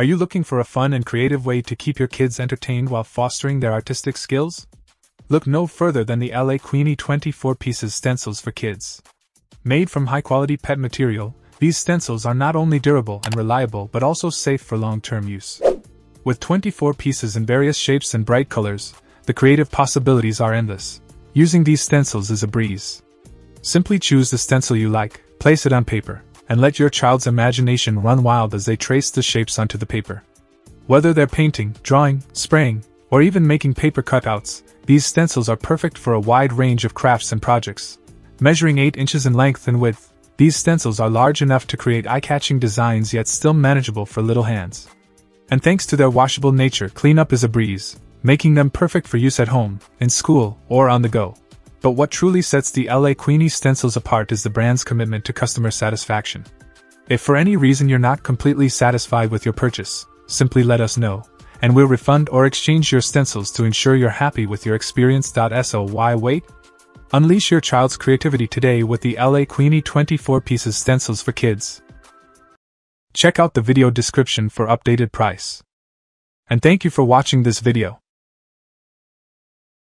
Are you looking for a fun and creative way to keep your kids entertained while fostering their artistic skills? Look no further than the LA Queenie 24 pieces stencils for kids. Made from high quality PET material, these stencils are not only durable and reliable but also safe for long term use. With 24 pieces in various shapes and bright colors, the creative possibilities are endless. Using these stencils is a breeze. Simply choose the stencil you like, place it on paper, and let your child's imagination run wild as they trace the shapes onto the paper. Whether they're painting, drawing, spraying, or even making paper cutouts, these stencils are perfect for a wide range of crafts and projects. Measuring 8 inches in length and width, these stencils are large enough to create eye catching designs yet still manageable for little hands. And thanks to their washable nature, cleanup is a breeze, making them perfect for use at home, in school, or on the go. But what truly sets the LA Queenie stencils apart is the brand's commitment to customer satisfaction. If for any reason you're not completely satisfied with your purchase, simply let us know, and we'll refund or exchange your stencils to ensure you're happy with your experience. So why wait? Unleash your child's creativity today with the LA Queenie 24 pieces stencils for kids. Check out the video description for updated price. And thank you for watching this video.